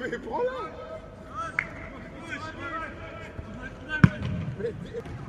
Mais prends-la. Mais...